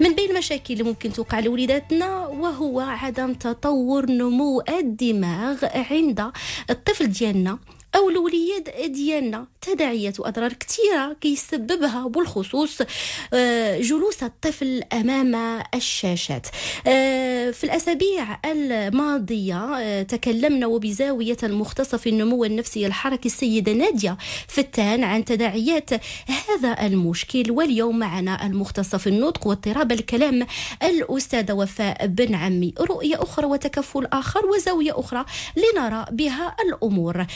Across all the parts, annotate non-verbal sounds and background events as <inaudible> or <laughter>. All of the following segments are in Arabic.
من بين المشاكل اللي ممكن توقع لوليداتنا وهو عدم تطور نمو الدماغ عند الطفل ديالنا. أو الوليد ديالنا. تداعيات وأضرار كثيرة كيسببها بالخصوص آه، جلوس الطفل أمام الشاشات. آه، في الأسابيع الماضية آه، تكلمنا وبزاوية مختصة في النمو النفسي الحركي السيدة نادية فتان عن تداعيات هذا المشكل. واليوم معنا المختصة في النطق واضطراب الكلام الاستاذه وفاء بن عمي. رؤية أخرى وتكفل آخر وزاوية أخرى لنرى بها الأمور.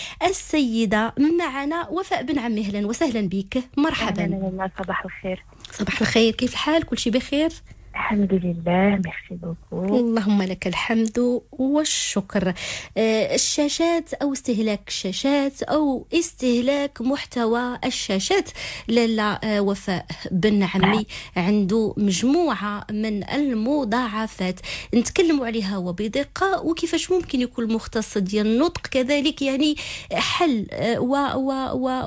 السيده معنا وفاء بن عمي أهلا وسهلا بك مرحبا. أهلا صباح الخير. صباح الخير. كيف الحال؟ كل شيء بخير؟ الحمد لله ميرسي بوكو اللهم لك الحمد والشكر. آه، الشاشات أو استهلاك الشاشات أو استهلاك محتوى الشاشات. لالا آه، وفاء بن عمي عنده مجموعة من المضاعفات. نتكلموا عليها وبدقة وكيفاش ممكن يكون المختص ديال النطق؟ كذلك يعني حل آه،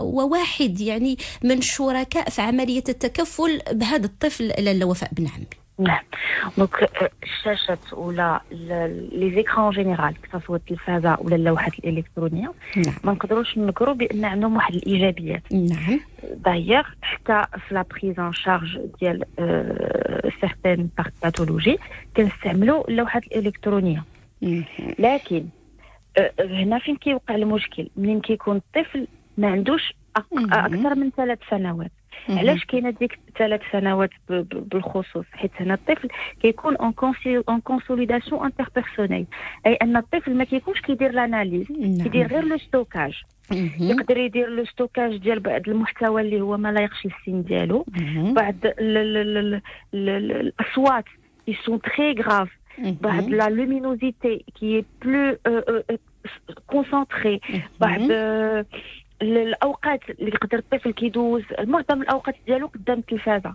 وواحد يعني من شركاء في عملية التكفل بهذا الطفل. لالا وفاء بن عمي. نعم donc الشاشات ولا les écrans en général سواء التلفازه ولا اللوحات الالكترونيه نعم ما نقدروش ننكروا بان عندهم واحد الايجابيات نعم دايوغ حتى في la prise en charge ديال certaines pathologies كنستعملوا اللوحات الالكترونيه. لكن هنا فين كيوقع المشكل؟ منين كيكون الطفل ما عندوش مهم. أكثر من ثلاث سنوات. علاش كاينة ديك ثلاث سنوات ب- ب- بالخصوص حيت هنا الطفل كيكون en en consolidation interpersonnelle أي أن الطفل ما كيكونش كيدير l'analyse كيدير غير le stockage مهم. يقدر يدير le stockage ديال بعض المحتوى اللي هو ما لايقش للسن ديالو مهم. بعض ال- ال- ال- ال- ال- الأصوات qui sont très graves بعض مهم. la luminosité qui est plus euh, euh, concentrée بعض مهم. آه، ال- الأوقات اللي يقدر الطفل كيدوز معظم الأوقات ديالو قدام التلفازة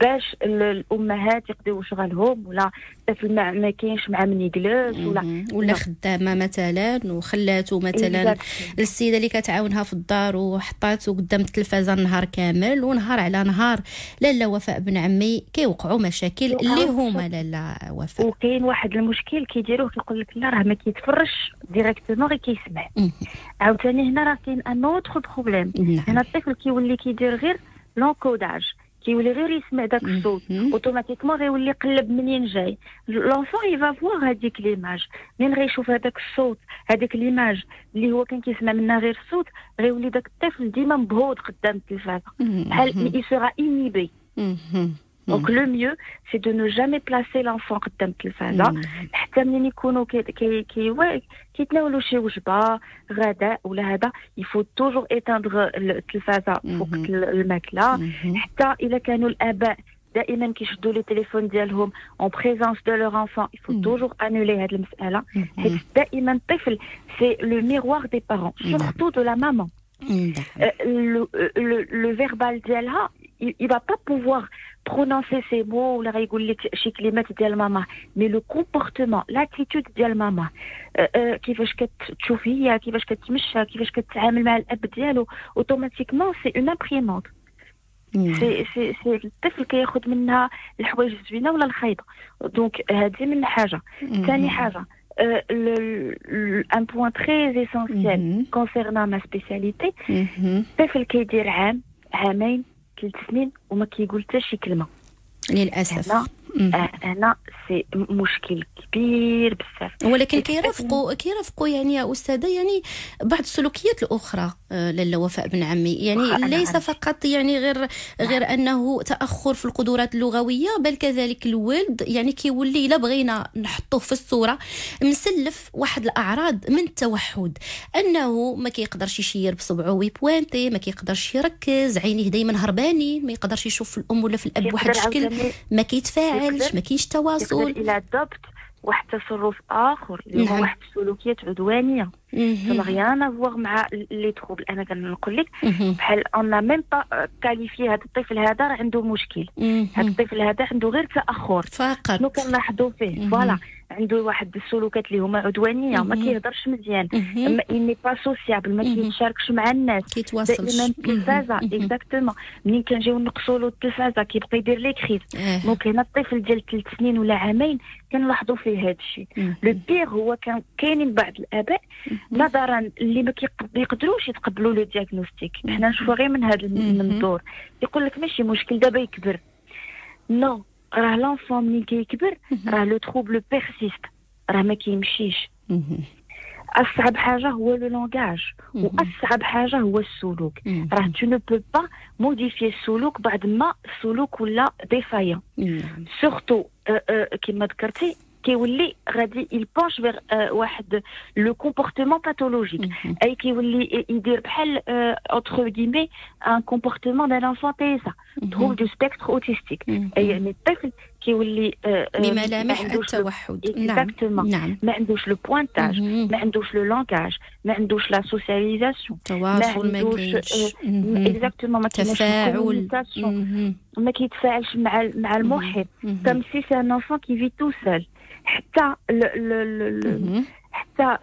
باش ال- الأمهات يقضيو شغلهم ولا الطفل ما, ما كاينش مع من يجلس ولا. ولا خدامة مثلا وخلاتو مثلا. السيدة اللي كتعاونها في الدار وحطاتو قدام التلفازة النهار كامل ونهار على نهار لالا وفاء بن عمي كيوقعوا مشاكل اللي هما. لالا وفاء وكاين واحد المشكل كيديروه كيقول لك لا راه ما كيتفرجش directement غير كيسمع مهم. عاوتاني هنا راه كاين un autre problème هنا نعم الطفل كيولي كيدير غير l'encodage كيولي غير يسمع داك الصوت مهم. automatiquement غيولي يقلب منين جاي l'enfant il va voir هذيك l'image منين غيشوف هذاك الصوت هذيك l'image اللي هو كان كيسمع منها غير الصوت غيولي داك الطفل ديما مبهوض قدام التلفازه بحال مهم. il sera inhibé. مهم. دونك لو ميو سي دو نو جامي بلاسي لانفون قدام التلفازه مهم. حتى منين يكونوا كي كي كي وا- كيتناولوا شي وجبة غداء ولا هذا il faut toujours éteindre التلفازة فوق مهم. الماكلة مهم. حتى اذا كانوا الآباء دائما كيشدوا les téléphones ديالهم en présence de leur enfant il faut مم. toujours annuler هذه المسألة مهم. حيت دائما الطفل c'est le miroir des parents نعم. surtout de la maman نعم le, le, le verbal ديالها il, il va pas pouvoir prononcer ces mots ولا غيقول لك شي كلمات ديال ماما mais le comportement l'attitude ديال ماما أه، أه، كيفاش كتشوف هي كيفاش كتمشى كيفاش كتعامل مع الاب ديالو automatiquement c'est une empreinte نعم. سي سي سي الطفل كياخذ منها الحوايج الزوينه ولا الخايبه donc هذه من حاجة ثاني مهم. حاجة un point très essentiel مهم. concernant ma spécialité مهم. الطفل كيدير عام عامين ثلاث سنين وما كيقول حتى شي كلمة. للأسف. هنا آه، هنا c'est مشكل كبير بزاف. ولكن كيرافقوا كيرافقوا يعني يا أستاذة يعني بعض السلوكيات الأخرى آه، لالا وفاء بن عمي. يعني ليس. فقط يعني غير غير أنه تأخر في القدرات اللغوية بل كذلك الولد يعني كيولي إلا بغينا نحطوه في الصورة مسلف واحد الأعراض من التوحد. أنه ما كيقدرش يشير بصبعه ويبوانتي ما كيقدرش يركز عينيه دايما هربانين ما يقدرش يشوف في الأم ولا في الأب بواحد الشكل ما كيتفاعلش يقدر- ما كاينش تواصل إلى ضبط واحد التصرف آخر اللي هو نعم. واحد السلوكيات عدوانية ça n'a rien à voir مع les troubles أنا كنقول لك بحال on même pas qualifier هذا الطفل هذا راه عنده مشكل. هذا الطفل هذا عنده غير تاخر فقط. شنو كنلاحظوا فيه. voilà. عنده واحد السلوكات اللي هما عدوانية ما كيهضرش مزيان. mais n'est pas sociable ما كيتشاركش مع الناس. كيتواصلش. دائما التلفازه exactement منين كنجيو نقصوا له التلفازة كيبقى يدير les crises donc هنا الطفل ديال ثلاث سنين ولا عامين كنلاحظوا فيه هذا الشيء. le pire هو كاينين بعض الآباء نظرا اللي ما كيقدروش يتقبلوا le diagnostic حنا نشوفوا غير من هذا المنظور يقول لك ماشي مشكل دابا يكبر. non راه l'enfant ملي كيكبر راه le trouble persiste راه ما كيمشيش. أصعب حاجة هو le langage وأصعب حاجة هو السلوك. راه tu ne peux pas modifier السلوك بعد ما السلوك ولا défaillant surtout كما ذكرتي كيولي غادي il penche vers واحد le comportement pathologique أي كيولي يدير بحال entre guillemets un comportement d'un enfant TSA trouble du spectre autistique أي يعني الطفل كيولي بملامح التوحد. نعم نعم. ما عندوش le pointage ما عندوش le langage ما عندوش la socialisation تواصل ما كاينش. exactement ما تفاعل. ما كيتفاعلش مع مع المحيط. comme si c'est un enfant qui vit tout seul حتى حتى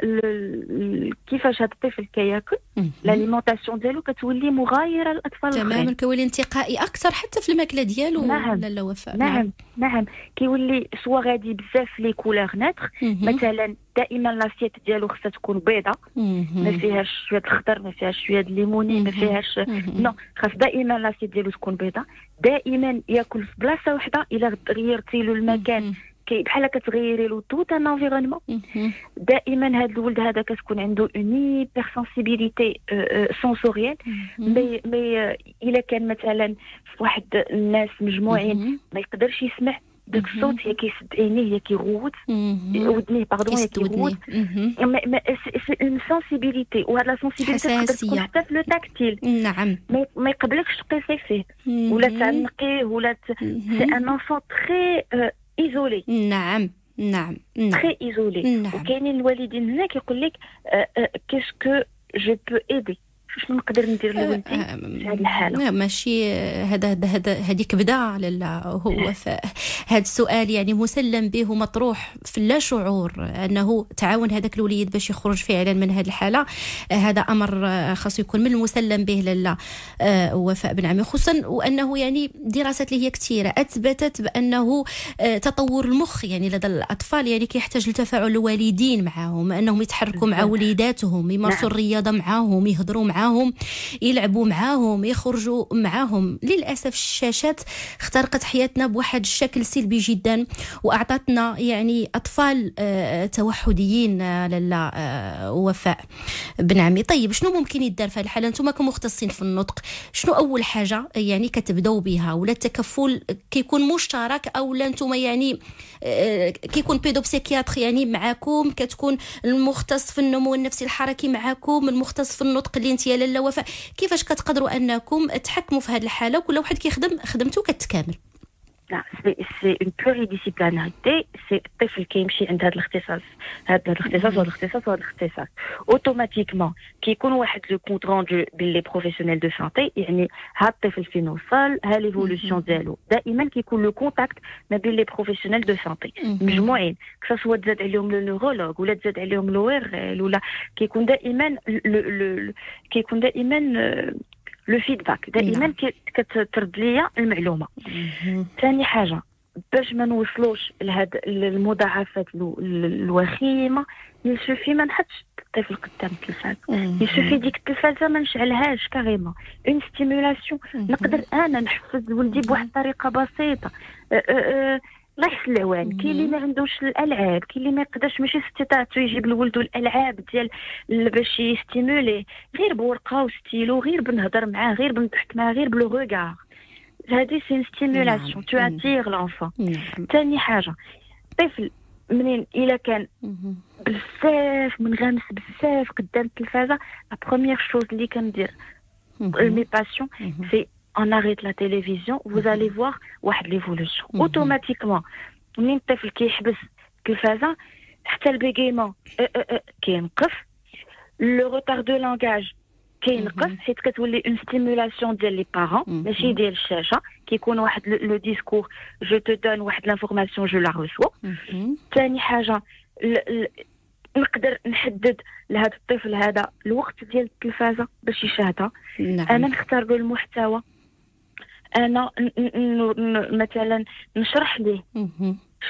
كيفاش هذا الطفل كياكل l'alimentation ديالو كتولي مغايرة للأطفال تماما كيولي انتقائي أكثر حتى في الماكلة ديالو نعم. لاله وفاء؟ نعم نعم, نعم. كيولي soit غادي بزاف les couleurs neutres مثلا دائما l'assiette ديالو خصها تكون بيضة. ما فيهاش شوية الخضر ما فيهاش شوية الليموني ما فيهاش non خاص دائما l'assiette ديالو تكون بيضة. دائما ياكل في بلاصة واحدة إلا غيرتي له المكان كي بحال كتغيري له tout un environnement. دائما هذا الولد هذا كتكون عنده une hypersensibilité sensorielle mais mais إلا كان مثلا في واحد الناس مجموعين ما يقدرش يسمع داك الصوت هي كيسد عينيه هي كيغوت. ودنيه pardon هي كيغوت. c'est une sensibilité وهاد la sensibilité تقدر تكون حتى في le tactile نعم ما يقبلكش تقيسي فيه ولا تعنقيه ولا c'est un enfant très isolé نعم نعم نعم très isolé نعم. وكاينين الوالدين هنا كيقول لك qu'est-ce que je peux aider شنو نقدر ندير لولدي في هذه الحالة؟ ماشي هذا هذا هذه كبدة لا هو. <laughs> هذا السؤال يعني مسلم به ومطروح في اللا شعور أنه تعاون هذاك الوليد باش يخرج فعلا من هذه الحالة. هذا أمر خاص يكون من المسلم به لالا وفاء بن عمي خصوصا وأنه يعني دراسات اللي هي كثيرة أثبتت بأنه تطور المخ يعني لدى الأطفال يعني كيحتاج لتفاعل الوالدين معهم أنهم يتحركوا مع وليداتهم يمارسوا الرياضة معهم يهضروا معهم معاهم يلعبوا معاهم يخرجوا معاهم. للأسف الشاشات اخترقت حياتنا بواحد الشكل سلبي جدا وأعطتنا يعني أطفال آه، توحديين آه، لالا آه، وفاء بن عمي. طيب شنو ممكن يدار في الحالة؟ أنتم كمختصين في النطق شنو أول حاجة يعني كتبداو بها؟ ولا التكفل كيكون مشترك أو لا أنتم يعني كيكون بيدو بسيكياتر يعني معاكم كتكون المختص في النمو النفسي الحركي معاكم المختص في النطق اللي يا لاله وفاء كيفاش كتقدروا أنكم تحكموا في هذه الحالة؟ وكل واحد كيخدم خدمته كتكامل. c'est une pluridisciplinarité c'est الطفل كيمشي عند هذا الاختصاص. هذا الاختصاص وهذا الاختصاص وهذا الاختصاص. automatiquement كيكون واحد le compte rendu بين les professionnels de santé يعني ها الطفل فين وصل ها l'évolution ديالو. دائما كيكون le contact ما بين les professionnels de santé مجموعين que ça soit تزاد عليهم le neurologue ولا تزاد عليهم le ولا كيكون دائما كيكون دائما le feedback دائما كترد ليا المعلومة. ثاني حاجة باش ما نوصلوش لهاد المضاعفات الوخيمة il suffit ما نحطش الطفل قدام التلفاز. il suffit ديك التلفازه ما نشعلهاش carrément une stimulation نقدر أنا نحفز ولدي بواحد الطريقة بسيطة. أه أه أه الله العوان كاين اللي ما عندوش الألعاب كاين اللي ما يقدرش ماشي استطاعته يجيب لولدو الألعاب ديال باش يstimuler. غير بورقة وستيلو غير بنهضر معاه غير بنضحك معاه غير ب le regard هذه c'est stimulation tu attires l'enfant ثاني حاجة طفل منين؟ إلا كان بزاف منغمس بزاف قدام التلفازة la première chose اللي كندير mes patients c'est on arrête la télévision, vous allez voir واحد l'évolution. Automatiquement, منين الطفل كيحبس التلفازة حتى البيغيمون كينقف. لو روتار دو لانغاج كينقص حيت كتولي اون ستيمولاسيون ديال لي بارون ماشي ديال الشاشة. كيكون واحد لو ديسكور جو تو دون واحد لانفورماسيون جو لا ريسوا ثاني حاجة نقدر نحدد لهذا الطفل هذا الوقت ديال التلفازه باش يشاهدها. نعم. أنا نختار له المحتوى أنا مثلا نشرح ليه.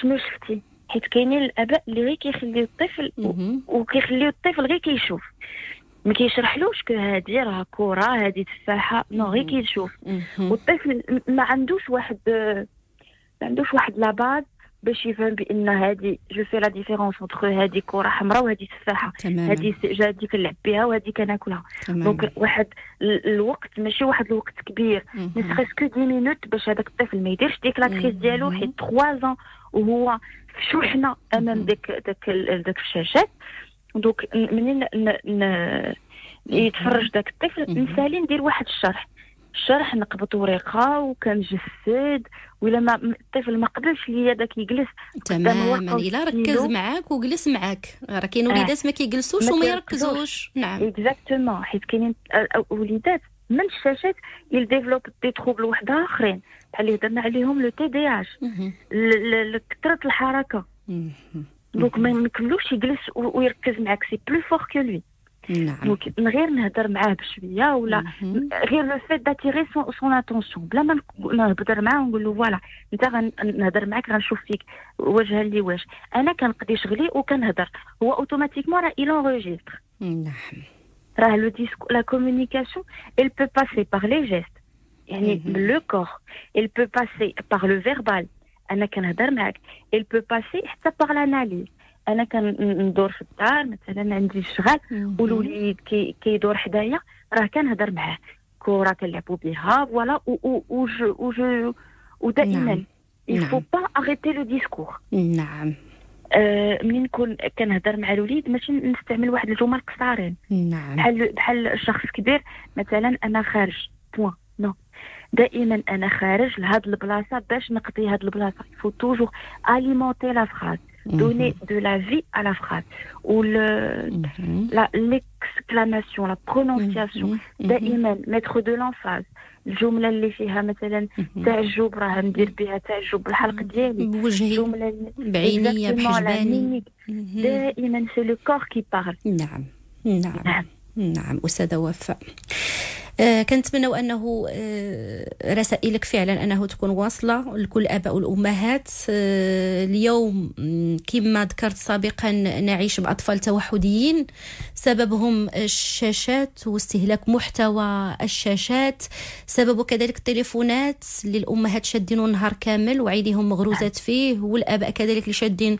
شنو شفتي؟ حيت كاينين الآباء اللي غير كيخليو الطفل وكيخليو الطفل غير كيشوف. ما كيشرحلوش que هادي راه كرة هادي تفاحة non غير كيشوف. والطفل ما عندوش واحد ما عندوش واحد la base باش يفهم بأن هادي je fais la différence entre هادي كرة حمراء وهادي تفاحة. هادي هادي كنلعب بها وهادي كناكلها. donc واحد الوقت ماشي واحد الوقت كبير. ne serait-ce que 10 minutes باش هذاك الطفل ما يديرش ديك la crise ديالو حيت 3 ans وهو في شحنه أمام داك داك داك الشاشات. donc منين يتفرج داك الطفل؟ نسالي ندير واحد الشرح. الشرح نقبط ورقة وكنجسد ولا ما الطفل ما قبلش ليا داك يجلس تماما إلا ركز معاك وجلس معاك. راه كاين وليدات ما كيجلسوش وما يركزوش. نعم. exactement حيت كاينين وليدات من الشاشات يديفلوب دي تروبل وحده آخرين. بحال اللي هضرنا عليهم لو تي دي اش كثرة الحركة. دونك ما يمكنلوش يجلس ويركز معاك. سي بلو فور كو لوي نعم. دونك من غير نهضر معاه بشوية ولا غير لو فيت داتيري سون اتونسيون بلا ما نهضر معاه ونقول له فوالا انت غنهضر معاك غنشوف فيك. وجها لي واش. أنا كنقضي شغلي وكنهضر. هو اوتوماتيكمون راه إلى نعم. راه لو ديسكو لا كومونيكاسيون il peut passer par les gestes. يعني لو كور il peut passer par le verbal. أنا كنهضر معاك. Il peut passer حتى par l'analyse. أنا كندور في الدار مثلا عندي الشغل والوليد كي كيدور حدايا راه كنهضر معاه. كره كنلعبوا بها فوالا و جو ودائما il faut pas arrêter le discours نعم. آه منين نكون كنهضر مع الوليد ماشي نستعمل واحد الجمل قصارين. نعم. بحال بحال شخص كبير مثلا أنا خارج. point non دائما أنا خارج لهاد البلاصة باش نقضي هاد البلاصة. toujours alimenter la phrase donner de la vie à la phrase ou l'exclamation, la prononciation دائما mettre de l'emphase. الجمله اللي فيها مثلا تعجب راه ندير بها تعجب الحلق ديالي الجمله بعينيه بحجباني دائما c'est le corps qui parle نعم نعم نعم, نعم. استاذه وفاء آه كنتمنوا أنه آه رسائلك فعلا أنه تكون واصلة لكل الاباء والامهات آه اليوم كما ذكرت سابقا نعيش بأطفال توحديين. سببهم الشاشات واستهلاك محتوى الشاشات. سببه كذلك التليفونات اللي الامهات شادين النهار كامل وعينيهم مغروزات فيه. والآباء كذلك اللي شادين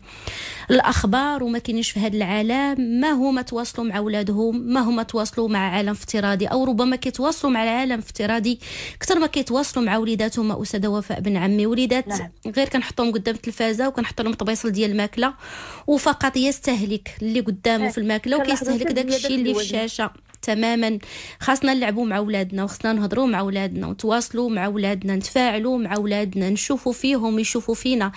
الأخبار وما كاينينش في هذا العالم. ما هما تواصلوا مع اولادهم ما هما تواصلوا مع عالم افتراضي؟ أو ربما كيتواصلوا كيتواصلوا مع العالم الافتراضي أكثر ما كيتواصلوا مع وليداتهم استاذه وفاء بن عمي. وليدات نعم. غير كنحطهم قدام التلفازه وكنحط لهم طبيصل ديال الماكلة. وفقط يستهلك اللي قدامه في الماكلة وكيستهلك داك الشيء اللي في الشاشة. تماما. خاصنا نلعبوا مع اولادنا وخاصنا نهضروا مع اولادنا ونتواصلوا مع اولادنا نتفاعلوا مع اولادنا نشوفوا فيهم يشوفوا فينا.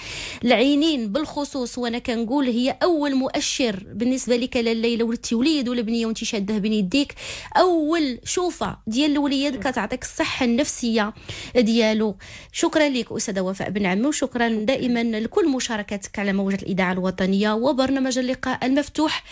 العينين بالخصوص وأنا كنقول هي أول مؤشر بالنسبة لك الا ولدتي وليد ولا بنيه وانت شادة بين يديك. أول شوفة ديال الوليد كتعطيك الصحة النفسية ديالو. شكرا لك أستاذة وفاء بن عمي وشكرا دائما لكل مشاركتك على موجه الإذاعة الوطنية وبرنامج اللقاء المفتوح.